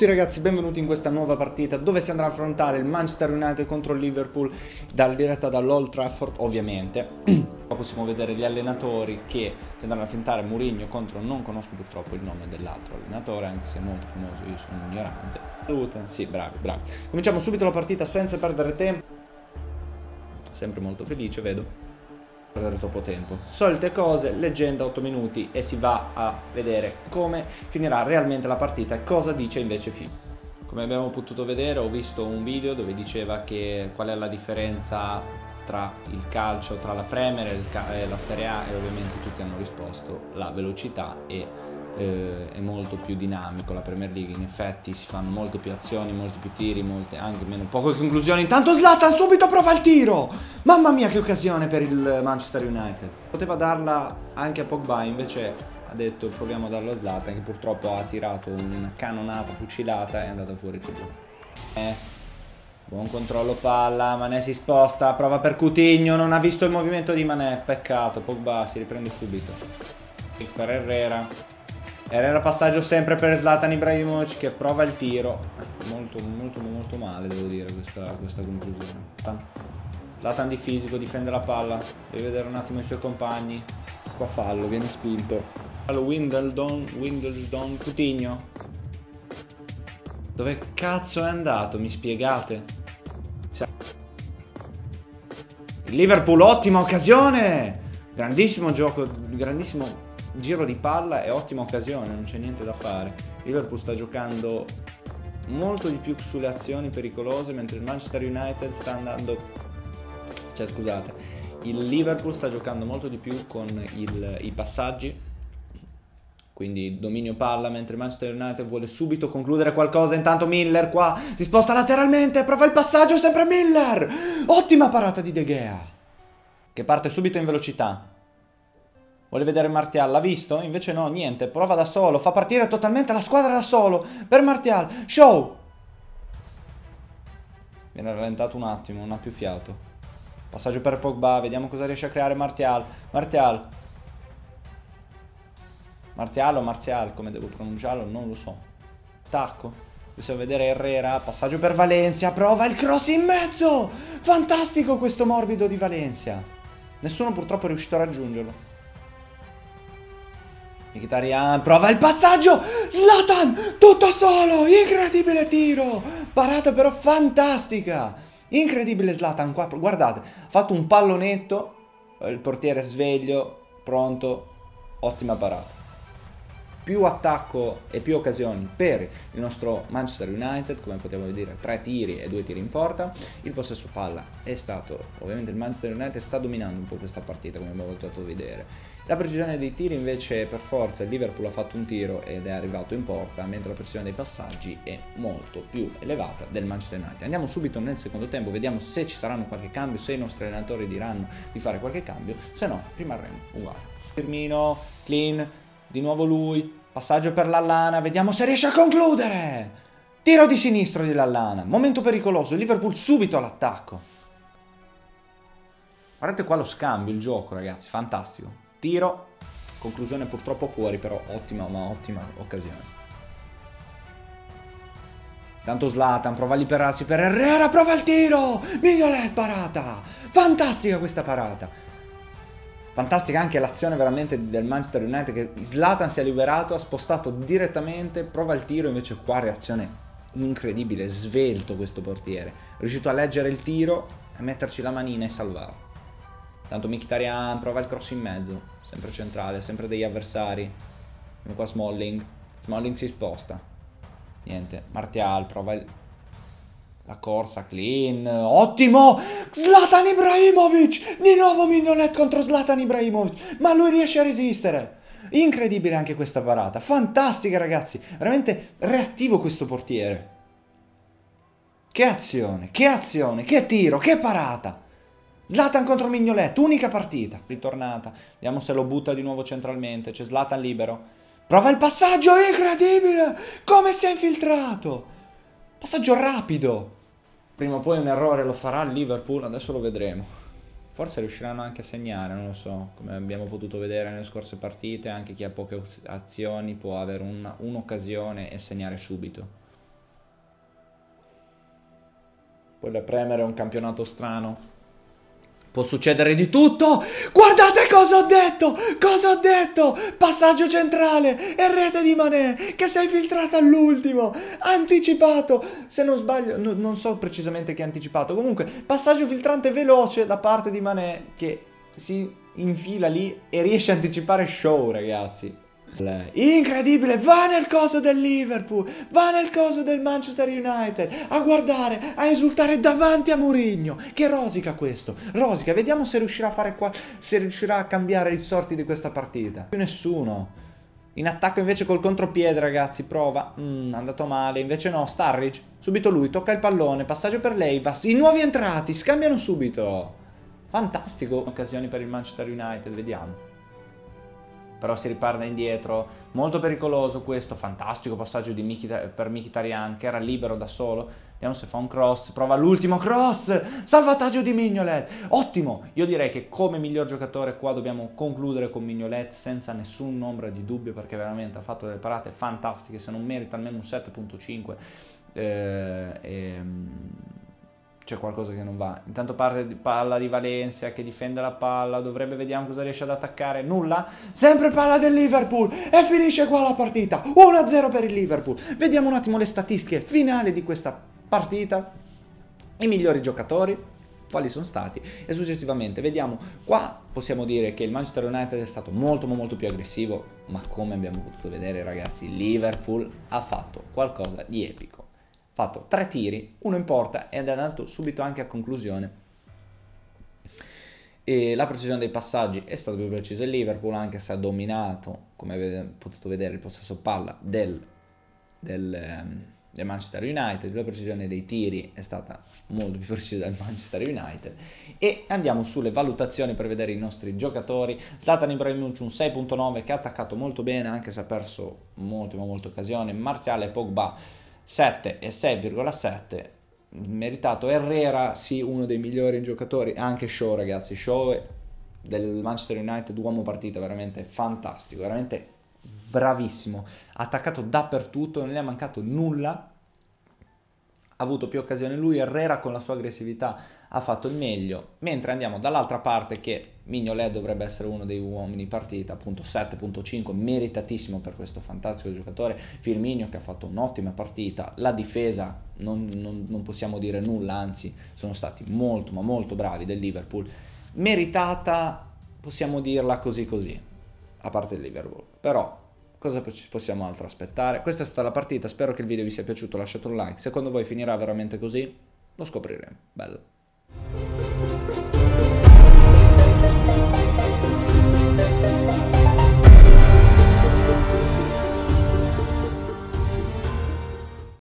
Tutti ragazzi, benvenuti in questa nuova partita dove si andrà a affrontare il Manchester United contro il Liverpool dal, diretta dall'Old Trafford ovviamente. Qua possiamo vedere gli allenatori che si andranno a affrontare Mourinho contro, non conosco purtroppo il nome dell'altro allenatore, anche se è molto famoso, io sono ignorante. Salute, sì, bravi, bravi. Cominciamo subito la partita senza perdere tempo. Sempre molto felice, vedo perdere troppo tempo. Solite cose, leggenda 8 minuti e si va a vedere come finirà realmente la partita e cosa dice invece Phil. Come abbiamo potuto vedere ho visto un video dove diceva che qual è la differenza tra il calcio, tra la Premier e la Serie A e ovviamente tutti hanno risposto la velocità e eh, è molto più dinamico la Premier League, in effetti si fanno molte più azioni, molti più tiri, molte, anche meno poche conclusioni. Intanto Zlatan subito prova il tiro! Mamma mia che occasione per il Manchester United. Poteva darla anche a Pogba, invece ha detto proviamo a darla a Zlatan che purtroppo ha tirato una cannonata fucilata e è andata fuori tutto. Eh. Buon controllo palla, Manè si sposta, prova per Cutigno, non ha visto il movimento di Manè, peccato, Pogba si riprende subito. Per Herrera, era passaggio sempre per Zlatan Ibrahimovic che prova il tiro. Molto, molto, molto male devo dire questa, questa conclusione. Zlatan di fisico, difende la palla. Deve vedere un attimo i suoi compagni. Qua fallo, viene spinto. Fallo Windledon, Windledon, Coutinho. Dove cazzo è andato? Mi spiegate? Liverpool, ottima occasione! Grandissimo gioco, grandissimo giro di palla è ottima occasione, non c'è niente da fare. Liverpool sta giocando molto di più sulle azioni pericolose, mentre il Manchester United sta andando... Cioè, scusate, il Liverpool sta giocando molto di più con il, i passaggi, quindi dominio palla, mentre il Manchester United vuole subito concludere qualcosa. Intanto Miller qua si sposta lateralmente, prova il passaggio, sempre Miller! Ottima parata di De Gea, che parte subito in velocità. Vuole vedere Martial, l'ha visto? Invece no, niente, prova da solo, fa partire totalmente la squadra da solo per Martial. Show! Viene rallentato un attimo, non ha più fiato. Passaggio per Pogba, vediamo cosa riesce a creare Martial. Martial. Martial o Martial, come devo pronunciarlo, non lo so. Tacco. Possiamo vedere Herrera, passaggio per Valencia, prova il cross in mezzo! Fantastico questo morbido di Valencia. Nessuno purtroppo è riuscito a raggiungerlo. Mkhitaryan prova il passaggio! Zlatan tutto solo! Incredibile tiro! Parata però fantastica! Incredibile Zlatan qua guardate ha fatto un pallonetto il portiere sveglio pronto ottima parata più attacco e più occasioni per il nostro Manchester United, come potete vedere tre tiri e due tiri in porta, il possesso palla è stato, ovviamente il Manchester United sta dominando un po' questa partita come abbiamo potuto vedere. La precisione dei tiri invece per forza il Liverpool ha fatto un tiro ed è arrivato in porta, mentre la precisione dei passaggi è molto più elevata del Manchester United. Andiamo subito nel secondo tempo, vediamo se ci saranno qualche cambio, se i nostri allenatori diranno di fare qualche cambio, se no rimarremo uguali. Firmino, clean, di nuovo lui, passaggio per Lallana, vediamo se riesce a concludere! Tiro di sinistro di Lallana, momento pericoloso, Liverpool subito all'attacco. Guardate qua lo scambio, il gioco ragazzi, fantastico. Tiro, conclusione purtroppo fuori, però ottima, ma ottima occasione. Tanto Zlatan prova a liberarsi per Herrera, prova il tiro! Mignolet parata! Fantastica questa parata! Fantastica anche l'azione veramente del Manchester United che Zlatan si è liberato, ha spostato direttamente, prova il tiro, invece qua reazione incredibile, svelto questo portiere. È riuscito a leggere il tiro, a metterci la manina e salvarlo. Tanto Mkhitaryan prova il cross in mezzo, sempre centrale, sempre degli avversari. Abbiamo qua Smalling. Smalling si sposta. Niente, Martial prova il... la corsa clean. Ottimo! Zlatan Ibrahimovic! Di nuovo Mignolet contro Zlatan Ibrahimovic. Ma lui riesce a resistere. Incredibile anche questa parata. Fantastica ragazzi. Veramente reattivo questo portiere. Che azione, che azione, che tiro, che parata. Zlatan contro Mignolet, unica partita. Ritornata. Vediamo se lo butta di nuovo centralmente. C'è Zlatan libero. Prova il passaggio, incredibile! Come si è infiltrato? Passaggio rapido prima o poi un errore lo farà il Liverpool, adesso lo vedremo. Forse riusciranno anche a segnare, non lo so, come abbiamo potuto vedere nelle scorse partite, anche chi ha poche azioni può avere un'occasione un e segnare subito. Poi la Premier è un campionato strano, Può succedere di tutto. Guardate cosa ho detto! Cosa ho detto? Passaggio centrale e rete di Manè che si è infiltrata all'ultimo. Anticipato. Se non sbaglio, no, non so precisamente che è anticipato. Comunque, passaggio filtrante veloce da parte di Manè che si infila lì e riesce a anticipare show, ragazzi. Incredibile, va nel coso del Liverpool, va nel coso del Manchester United, a guardare, a esultare davanti a Mourinho. Che rosica questo, rosica, vediamo se riuscirà a fare qua, se riuscirà a cambiare i sorti di questa partita. Più nessuno. In attacco invece col contropiede, ragazzi, prova. Mm, andato male, invece no, Starridge, subito lui, tocca il pallone, passaggio per Leivas, i nuovi entrati, scambiano subito. Fantastico. Occasioni per il Manchester United, vediamo però si riparla indietro, molto pericoloso questo, fantastico passaggio Miki, per Mkhitaryan che era libero da solo, vediamo se fa un cross, prova l'ultimo cross, salvataggio di Mignolet, ottimo, io direi che come miglior giocatore qua dobbiamo concludere con Mignolet senza nessun ombra di dubbio perché veramente ha fatto delle parate fantastiche, se non merita almeno un 7.5 eh, e, c'è qualcosa che non va. Intanto parla di palla di Valencia che difende la palla, dovrebbe vediamo cosa riesce ad attaccare. Nulla. Sempre palla del Liverpool e finisce qua la partita. 1-0 per il Liverpool. Vediamo un attimo le statistiche finali di questa partita. I migliori giocatori, quali sono stati e successivamente vediamo qua possiamo dire che il Manchester United è stato molto molto più aggressivo ma come abbiamo potuto vedere ragazzi Liverpool ha fatto qualcosa di epico fatto tre tiri, uno in porta ed è andato subito anche a conclusione. E la precisione dei passaggi è stata più precisa il Liverpool, anche se ha dominato, come avete potuto vedere, il possesso palla del, del, ehm, del Manchester United. La precisione dei tiri è stata molto più precisa del Manchester United. E andiamo sulle valutazioni per vedere i nostri giocatori. Zlatan Ibrahimovic un 6.9 che ha attaccato molto bene, anche se ha perso molte ma molte occasioni. Martiale e Pogba 7 e 6,7 meritato Herrera sì uno dei migliori giocatori anche Shaw ragazzi. Shaw del Manchester United uomo partita veramente fantastico veramente bravissimo. Attaccato dappertutto non gli è mancato nulla. Ha avuto più occasioni lui Herrera con la sua aggressività ha fatto il meglio, mentre andiamo dall'altra parte che Mignolet dovrebbe essere uno dei uomini partita, appunto 7.5, meritatissimo per questo fantastico giocatore, Firmino che ha fatto un'ottima partita, la difesa non, non, non possiamo dire nulla, anzi sono stati molto ma molto bravi del Liverpool, meritata possiamo dirla così così, a parte il Liverpool, però cosa ci possiamo altro aspettare? Questa è stata la partita, spero che il video vi sia piaciuto, lasciate un like, secondo voi finirà veramente così? Lo scopriremo, bello.